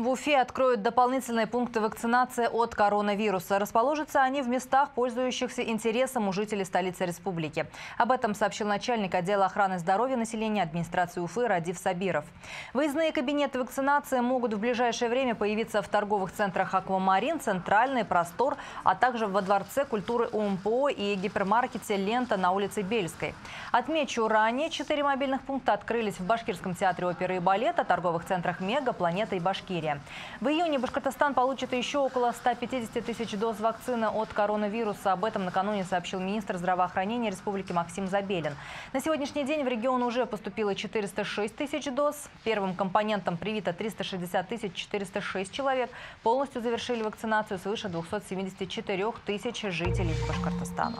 В Уфе откроют дополнительные пункты вакцинации от коронавируса. Расположатся они в местах, пользующихся интересом у жителей столицы республики. Об этом сообщил начальник отдела охраны здоровья населения администрации Уфы Радив Сабиров. Выездные кабинеты вакцинации могут в ближайшее время появиться в торговых центрах «Аквамарин», «Центральный», «Простор», а также во Дворце культуры УМПО и гипермаркете «Лента» на улице Бельской. Отмечу, ранее четыре мобильных пункта открылись в Башкирском театре оперы и балета, торговых центрах «Мега», «Планета» и «Башкирия». В июне Башкортостан получит еще около 150 тысяч доз вакцины от коронавируса. Об этом накануне сообщил министр здравоохранения Республики Максим Забелин. На сегодняшний день в регион уже поступило 406 тысяч доз. Первым компонентом привито 360 тысяч 406 человек. Полностью завершили вакцинацию свыше 274 тысяч жителей Башкортостана.